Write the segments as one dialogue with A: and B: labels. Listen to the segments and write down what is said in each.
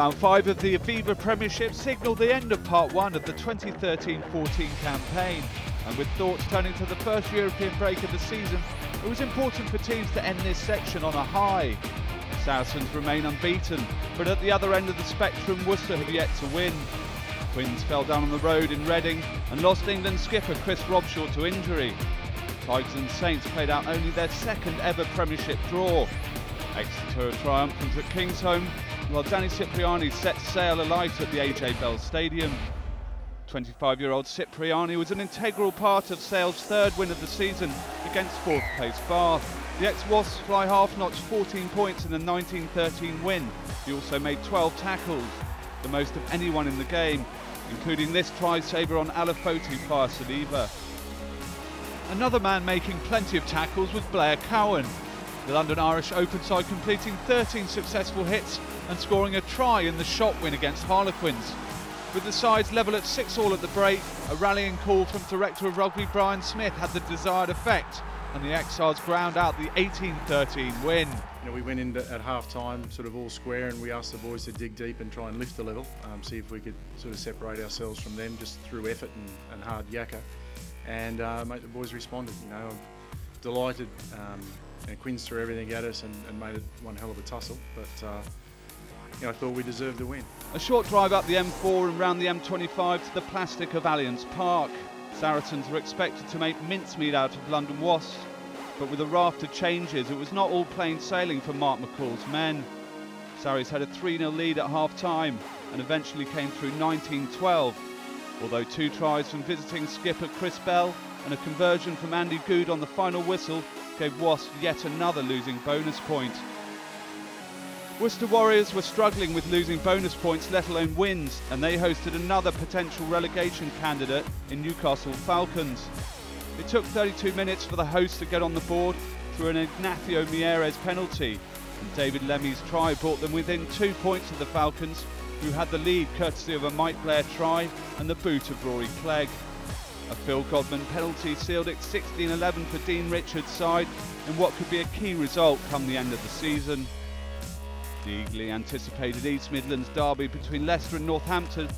A: Round 5 of the Aviva Premiership signalled the end of part 1 of the 2013-14 campaign. And with thoughts turning to the first European break of the season, it was important for teams to end this section on a high. Saracens remain unbeaten, but at the other end of the spectrum, Worcester have yet to win. Quins fell down on the road in Reading and lost England skipper Chris Robshaw to injury. Tigers and Saints played out only their second ever Premiership draw. Exeter triumphant at Kingsholm, while Danny Cipriani set Sale alight at the AJ Bell Stadium. 25-year-old Cipriani was an integral part of Sale's third win of the season against fourth place Bath. The ex-Wasps fly half notched 14 points in the 1913 win. He also made 12 tackles, the most of anyone in the game, including this try saver on Alafoti Fa'osiliva. Another man making plenty of tackles was Blair Cowan. The London Irish open side completing 13 successful hits and scoring a try in the shot win against Harlequins. With the sides level at 6 all at the break, a rallying call from Director of Rugby Brian Smith had the desired effect and the Exiles ground out the 18-13 win.
B: You know, we went in at half time sort of all square and we asked the boys to dig deep and try and lift the level, um, see if we could sort of separate ourselves from them just through effort and, and hard yakka. And uh, mate, the boys responded, you know, I'm delighted. Um, and Quins threw everything at us and, and, made it one hell of a tussle. But uh, you know, I thought we deserved the win.
A: A short drive up the M4 and round the M25 to the plastic of Allianz Park. Saracens were expected to make mincemeat out of London Wasps, but with a raft of changes, it was not all plain sailing for Mark McCall's men. Sarries had a 3-0 lead at half-time and eventually came through 19-12, although two tries from visiting skipper Chris Bell and a conversion from Andy Goode on the final whistle gave Wasps yet another losing bonus point. Worcester Warriors were struggling with losing bonus points, let alone wins, and they hosted another potential relegation candidate in Newcastle Falcons. It took 32 minutes for the hosts to get on the board through an Ignacio Mieres penalty, and David Lemi's try brought them within two points of the Falcons, who had the lead courtesy of a Mike Blair try and the boot of Rory Clegg. A Phil Godman penalty sealed it 16-11 for Dean Richards' side in what could be a key result come the end of the season. The eagerly anticipated East Midlands derby between Leicester and Northampton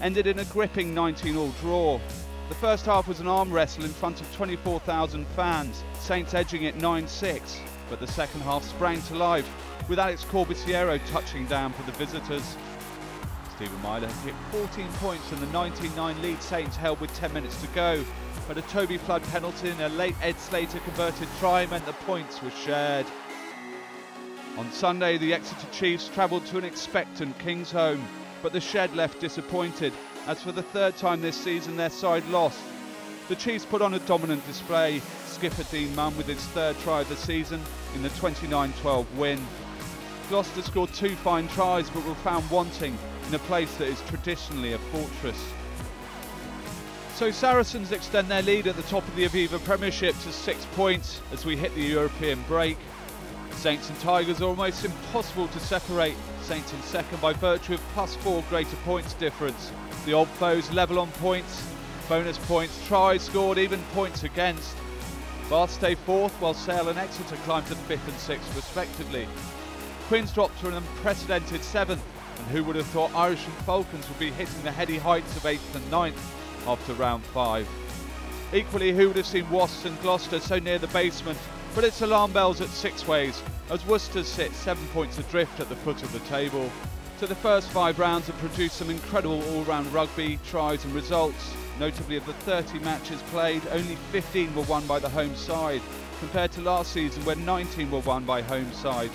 A: ended in a gripping 19-all draw. The first half was an arm wrestle in front of 24,000 fans, Saints edging it 9-6, but the second half sprang to life with Alex Corbisiero touching down for the visitors. Myler had hit 14 points in the 19-9 lead Saints held with 10 minutes to go, but a Toby Flood penalty and a late Ed Slater converted try meant the points were shared. On Sunday, the Exeter Chiefs travelled to an expectant Kingsholm, but the shed left disappointed, as for the third time this season their side lost. The Chiefs put on a dominant display, skipper Dean Mumm with his third try of the season in the 29-12 win. Gloucester scored two fine tries but were found wanting in a place that is traditionally a fortress. So Saracens extend their lead at the top of the Aviva Premiership to six points as we hit the European break. Saints and Tigers are almost impossible to separate. Saints in second by virtue of plus four greater points difference. The old foes level on points, bonus points, tries scored, even points against. Bath stay fourth while Sale and Exeter climb to fifth and sixth respectively. Quins dropped to an unprecedented seventh and who would have thought Irish and Falcons would be hitting the heady heights of 8th and 9th after round 5. Equally, who would have seen Wasps and Gloucester so near the basement, but it's alarm bells at Sixways, as Worcester sit 7 points adrift at the foot of the table. So the first five rounds have produced some incredible all-round rugby, tries and results. Notably of the 30 matches played, only 15 were won by the home side, compared to last season when 19 were won by home sides.